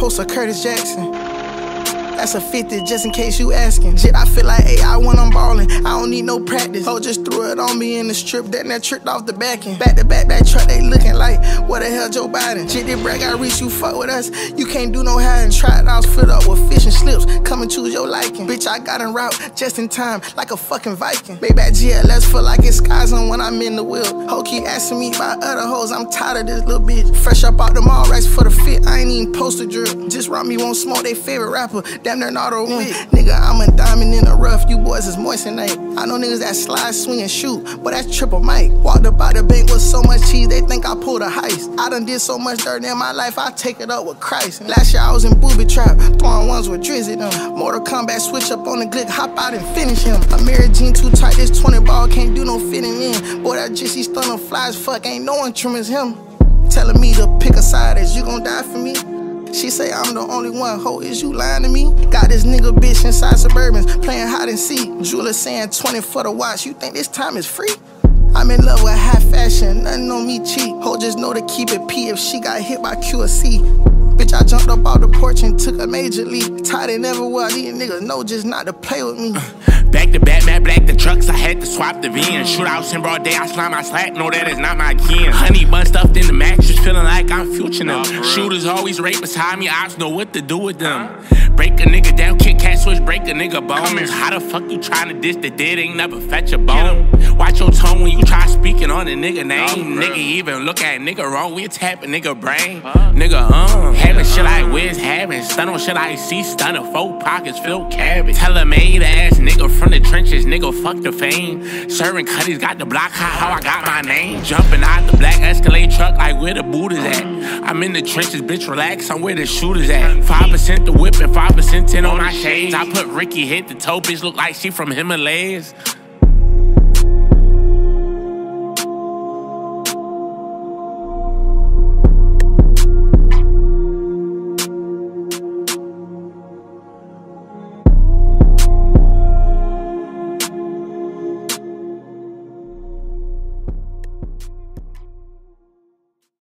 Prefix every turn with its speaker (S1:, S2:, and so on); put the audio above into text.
S1: post a Curtis Jackson. That's a 50 just in case you asking. Shit, I feel like AI when I'm ballin'. I don't need no practice. Oh, just threw it on me in the strip, then that tricked off the back end. Back to back, that truck, they looking like, what the hell, Joe Biden? Shit, this brag, I reach you fuck with us. You can't do no hiding. Try it, I was filled up with I got en route just in time, like a fucking Viking. Baby, at GLS feel like it's skies on when I'm in the wheel. Ho keep asking me about other hoes, I'm tired of this little bitch. Fresh up out the mall, rights for the fit, I ain't even post a drip. Just rock me, won't smoke, they favorite rapper. Damn, they're not a wig. Mm. Nigga, I'm a diamond in the rough. You boys is moissanite. I know niggas that slide, swing, and shoot, but that's triple mic. Walked up out the bank with so much cheese, they think I pulled a heist. I done did so much dirt in my life, I take it up with Christ. Last year I was in booby trap, throwing ones with Drizzy them. Mortal Kombat switch up on the glick, hop out and finish him. A mirror jean too tight, this 20 ball can't do no fitting in. Boy, that Jissy stunner flies, fuck, ain't no one trim as him. Telling me to pick a side, is you gon' die for me? She say I'm the only one. Ho, is you lying to me? Got this nigga bitch inside Suburbans playing hide and seek. Jeweler saying 20 for the watch. You think this time is free? I'm in love with high fashion, nothing on me cheap. Ho, just know to keep it P if she got hit by QSC. Bitch, I jumped up off the porch and took a major leap. Tired it never will. These niggas know just not to play with me.
S2: Uh, back to back, mad black the trucks, I had to swap the VIN. Shootouts in broad day, I slime my slack, no, that is not my kin. Honey bun stuffed in the mattress, feeling like I'm future now. Shooters always right beside me, I know what to do with them. Break a nigga down, kick cat switch, break a nigga bones. How the fuck you tryna diss the dead ain't never fetch a bone? Watch your tone when you try speaking on a nigga name. Nigga even look at nigga wrong, we tap a nigga brain. Nigga, um, having shit like Wiz having. Stun on shit I see, stun a four pockets filled cabbage. Tell a made ass nigga from the trenches, nigga, fuck the fame. Serving cutties, got the block hot, how I got my name. Jumping out the black Escalade truck like where the boot is at. I'm in the trenches, bitch, relax, I'm where the shooters at. 5% the whip and 5% 10 on my shades. I put Ricky hit the toe, bitch, look like she from Himalayas.